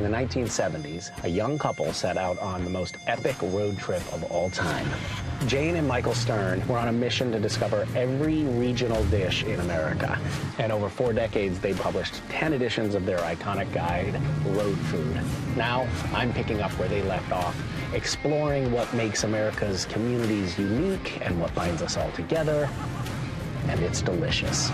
In the 1970s, a young couple set out on the most epic road trip of all time. Jane and Michael Stern were on a mission to discover every regional dish in America. And over four decades, they published 10 editions of their iconic guide, Roadfood. Now, I'm picking up where they left off, exploring what makes America's communities unique and what binds us all together. And it's delicious.